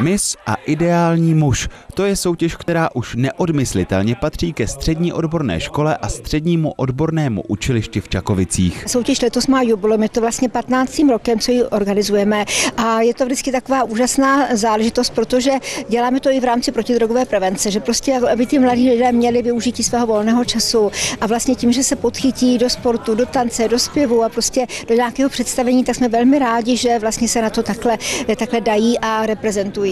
Mis a ideální muž. To je soutěž, která už neodmyslitelně patří ke střední odborné škole a střednímu odbornému učilišti v Čakovicích. Soutěž letos má jubileum, je to vlastně 15. rokem, co ji organizujeme a je to vždycky taková úžasná záležitost, protože děláme to i v rámci protidrogové prevence, že prostě aby ty mladí lidé měli využití svého volného času a vlastně tím, že se podchytí do sportu, do tance, do zpěvu a prostě do nějakého představení, tak jsme velmi rádi, že vlastně se na to takhle, takhle dají a reprezentují.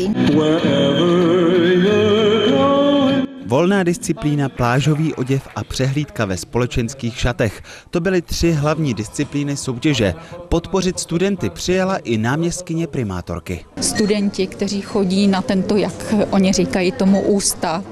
Volná disciplína, plážový oděv a přehlídka ve společenských šatech. To byly tři hlavní disciplíny soutěže. Podpořit studenty přijela i náměstkyně primátorky. Studenti, kteří chodí na tento, jak oni říkají tomu ústav,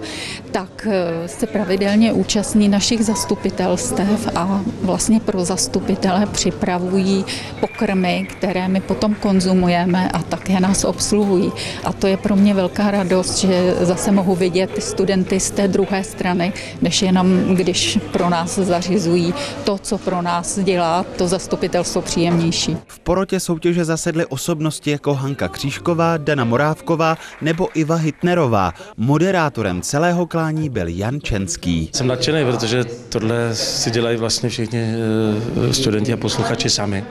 tak eh, se pravidelně účastní našich zastupitelstev a vlastně pro zastupitele připravují pokrmy, které my potom konzumujeme a také nás obsluhují. A to je pro mě velká radost, že zase mohu vidět studenty z té druhé strany, než jenom když pro nás zařizují to, co pro nás dělá to zastupitelstvo příjemnější. V porotě soutěže zasedly osobnosti jako Hanka Křížková, Dana Morávková nebo Iva Hitnerová. Moderátorem celého klání byl Jan Čenský. Jsem nadšený, protože tohle si dělají vlastně všichni eh, studenti a posluchači sami.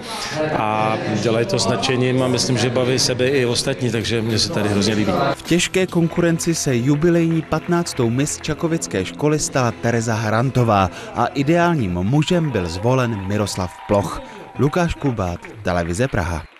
A dělají to s nadšením a myslím, že baví sebe i ostatní, takže mě se tady hrozně líbí. V těžké konkurenci se jubilejní 15. mis Čakovické školy stala Tereza Harantová a ideálním mužem byl zvolen Miroslav Ploch. Lukáš Kubát, Televize Praha.